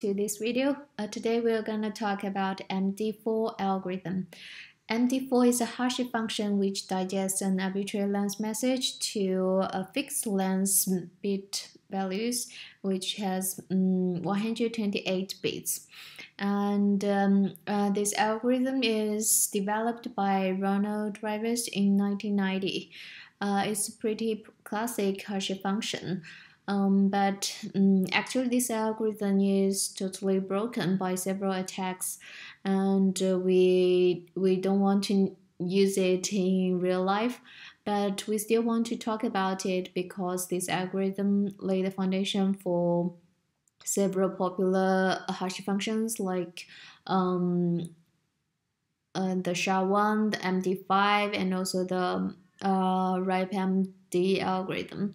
to this video. Uh, today we're going to talk about MD4 algorithm. MD4 is a hash function which digests an arbitrary length message to a fixed length bit values which has um, 128 bits. And um, uh, this algorithm is developed by Ronald Rivest in 1990. Uh, it's a pretty classic hash function. Um, but um, actually, this algorithm is totally broken by several attacks, and uh, we we don't want to use it in real life. But we still want to talk about it because this algorithm laid the foundation for several popular hash functions like um, uh, the SHA-1, the MD5, and also the uh, RIPE-MD algorithm.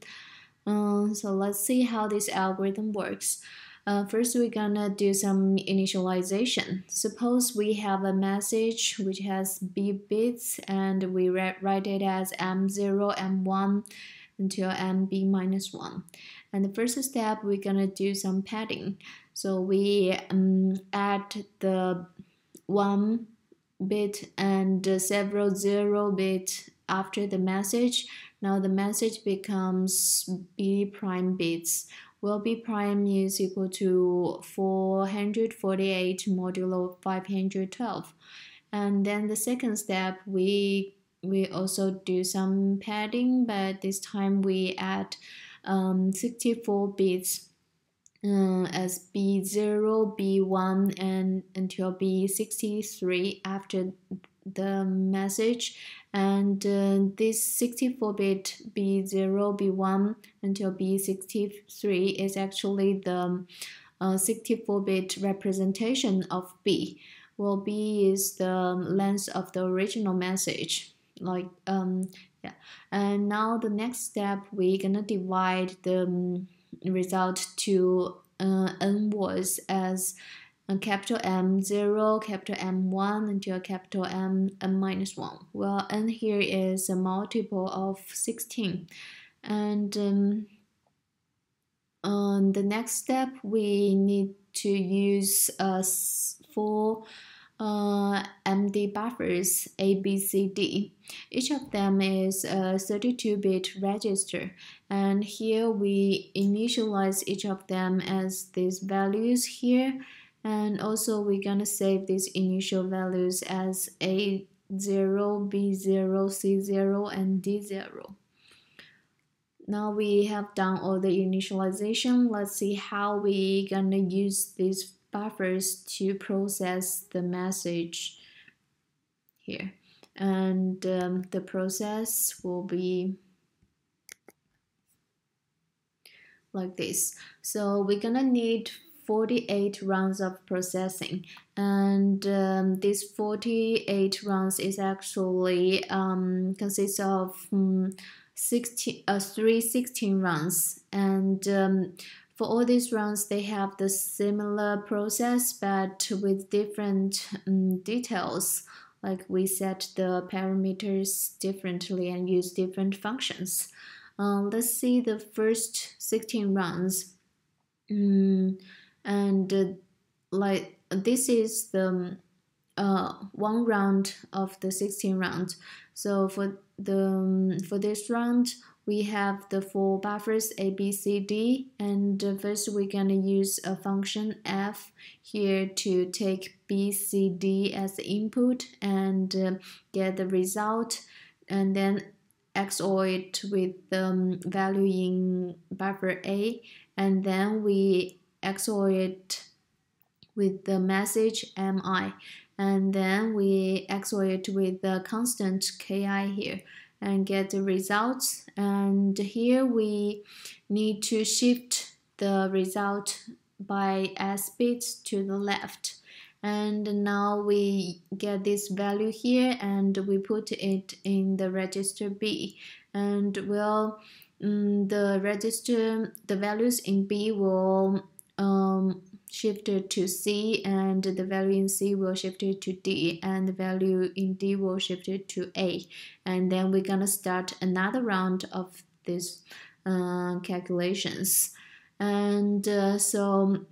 Um, so let's see how this algorithm works. Uh, first, we're gonna do some initialization. Suppose we have a message which has b bits and we write it as m0, m1 until mb minus 1. And the first step, we're gonna do some padding. So we um, add the 1 bit and several 0 bit after the message now the message becomes b prime bits. Well, b prime is equal to 448 modulo 512. And then the second step, we we also do some padding, but this time we add um, 64 bits uh, as B0, B1, and until B63 after the message and uh, this 64-bit B0, B1 until B63 is actually the 64-bit uh, representation of B. Well, B is the length of the original message. Like, um, yeah. And now the next step, we're gonna divide the um, result to uh, n words as capital M 0, capital M 1 until capital M 1. Well, n here is a multiple of 16. And um, on the next step, we need to use uh, four uh, MD buffers A, B, C, D. Each of them is a 32-bit register, and here we initialize each of them as these values here and also we're gonna save these initial values as A0, B0, C0, and D0. Now we have done all the initialization. Let's see how we gonna use these buffers to process the message here. And um, the process will be like this. So we're gonna need 48 rounds of processing. And um, this 48 rounds is actually um, consists of um, 16 uh, 3 16 rounds. And um, for all these rounds they have the similar process but with different um, details. Like we set the parameters differently and use different functions. Uh, let's see the first 16 rounds. Mm, and uh, like this is the uh, one round of the 16 rounds. So for the um, for this round we have the four buffers a b c d. And uh, first we're gonna use a function f here to take b c d as input and uh, get the result. And then XOR it with the um, value in buffer a. And then we XOR with the message mi and then we XOR it with the constant ki here and get the results. And here we need to shift the result by s bits to the left. And now we get this value here and we put it in the register B. And well um, the register the values in B will um, shifted to C and the value in C will shifted to D and the value in D will shifted to A. And then we're gonna start another round of these uh, calculations. And uh, so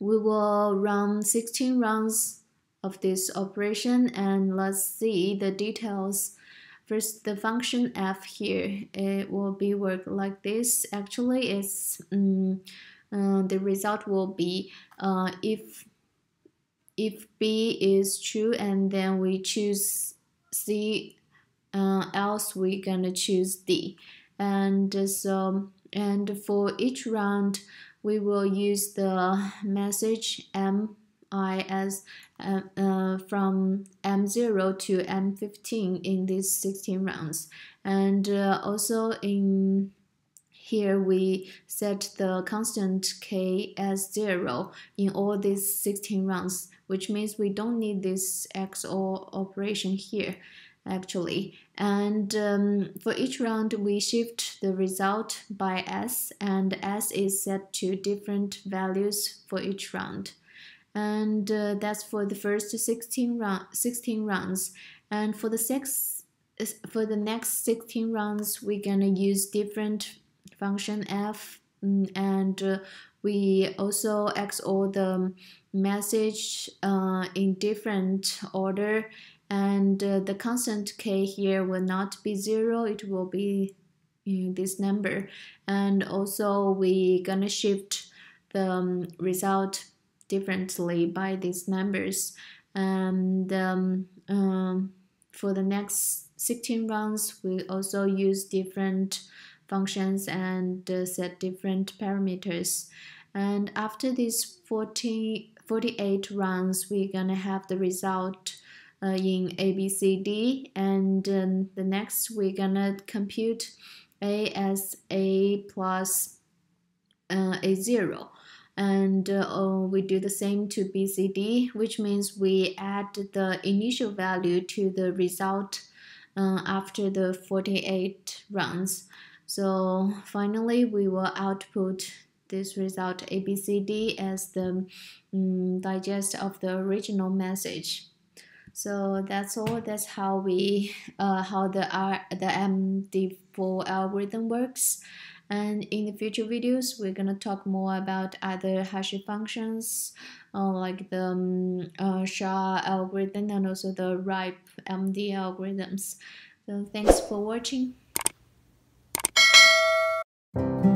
we will run 16 rounds of this operation and let's see the details. First, the function f here, it will be work like this. Actually, it's um, the result will be uh, if if b is true and then we choose c, uh, else we're gonna choose d. And so and for each round, we will use the message m uh, uh, from M0 to M15 in these 16 rounds. And uh, also in here we set the constant k as 0 in all these 16 rounds, which means we don't need this XOR operation here actually. And um, for each round, we shift the result by S, and S is set to different values for each round and uh, that's for the first 16 run 16 rounds and for the six for the next 16 rounds we're gonna use different function f mm, and uh, we also XOR the message uh, in different order and uh, the constant k here will not be zero it will be this number and also we gonna shift the um, result differently by these numbers. And um, um, for the next 16 rounds, we also use different functions and uh, set different parameters. And after these 40, 48 rounds, we're gonna have the result uh, in ABCD. And um, the next, we're gonna compute A as A plus uh, A0 and uh, we do the same to BCD, which means we add the initial value to the result uh, after the 48 runs. So finally, we will output this result ABCD as the um, digest of the original message. So that's all. That's how we uh, how the R the MD4 algorithm works. And in the future videos, we're gonna talk more about other Hashi functions, uh, like the um, uh, SHA algorithm and also the RIPE MD algorithms. So thanks for watching. Thank you.